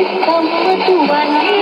Come to two and